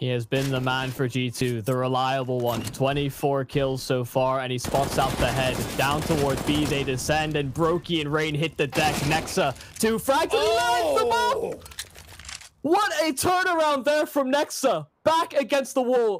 He has been the man for G2, the reliable one. 24 kills so far, and he spots out the head. Down toward B, they descend, and broky and Rain hit the deck. Nexa to frag, oh! What a turnaround there from Nexa. Back against the wall.